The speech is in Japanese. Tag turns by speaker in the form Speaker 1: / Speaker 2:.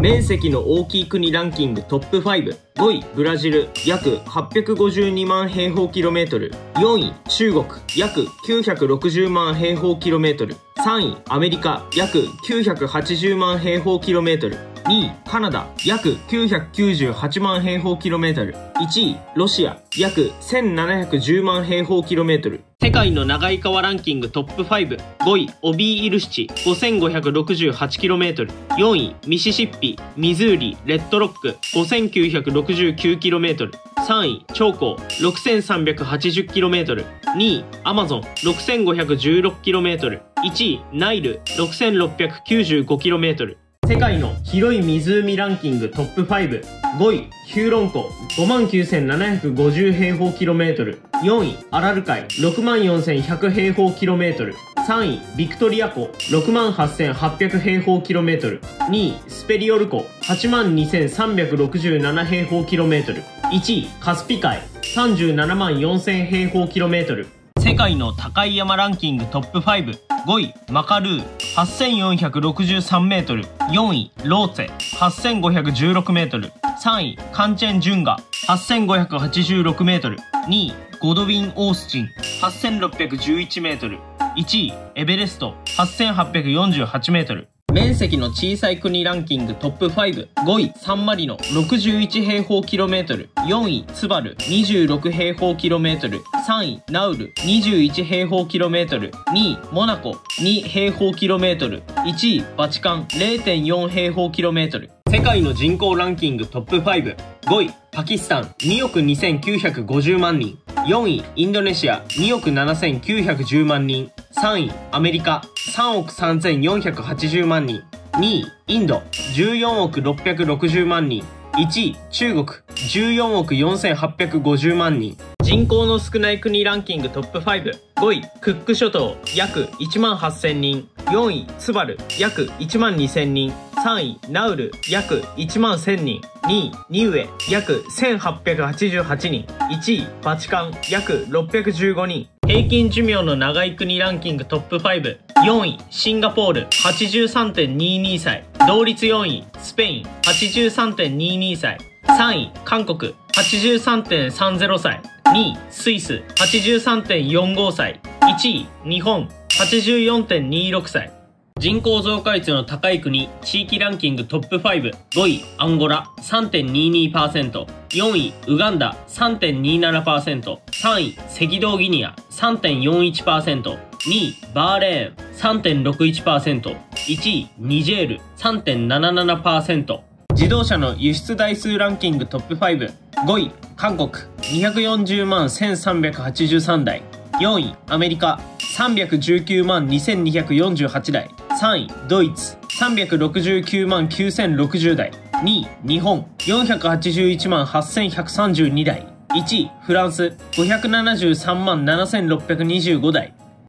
Speaker 1: 面積の大きい国ランキングトップ5。5位、ブラジル、約852万平方キロメートル。4位、中国、約960万平方キロメートル。3位、アメリカ、約980万平方キロメートル。2位、カナダ、約998万平方キロメートル。1位、ロシア、約1710万平方キロメートル。世界の長い川ランキングトップ5。5位、オビーイルシチ、5568km。4位、ミシシッピ、ミズーリ、レッドロック、5969km。3位、チョーコー、6380km。2位、アマゾン、6516km。1位、ナイル、6695km。世界の広い湖ランキングトップ5。5位、ヒューロン湖、59,750平方キロメートル。4位、アラル海、64,100平方キロメートル。3位、ビクトリア湖、68,800平方キロメートル。2位、スペリオル湖、82,367平方キロメートル。1位、カスピ海、37万4000平方キロメートル。世界の高い山ランキングトップ5。5位、マカルー、8463メートル。4位、ローツェ、8516メートル。3位、カンチェンジュンガ、8586メートル。2位、ゴドウィン・オースチン、8611メートル。1位、エベレスト、8848メートル。面積の小さい国ランキングトップ5。5位、サンマリノ、61平方キロメートル。4位、ツバル、26平方キロメートル。3位、ナウル、21平方キロメートル。2位、モナコ、2平方キロメートル。1位、バチカン、0.4平方キロメートル。世界の人口ランキングトップ5。5位、パキスタン、2億2950万人。4位、インドネシア、2億7910万人。3位、アメリカ、3億3480万人。2位、インド、14億660万人。1位、中国、14億4850万人。人口の少ない国ランキングトップ5。5位、クック諸島、約1万8000人。4位、ツバル、約1万2000人。3位、ナウル、約1万1000人。2位、ニウエ、約1888人。1位、バチカン、約615人。平均寿命の長い国ランキングトップ5。4位、シンガポール、83.22歳。同率4位、スペイン、83.22歳。3位、韓国、83.30歳。2位、スイス、83.45歳。1位、日本、84.26歳。人口増加率の高い国、地域ランキングトップ5。5位、アンゴラ、3.22%。4位、ウガンダ、3.27%。3位、赤道ギニア、3.41%。2位、バーレーン、3.61%。1位、ニジェール、3.77%。自動車の輸出台数ランキングトップ5。5位、韓国、240万1383台。4位、アメリカ、319万2248台。3位、ドイツ、369万9060台。2位、日本、481万8132台。1位、フランス、573万7625台。